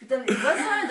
كده كده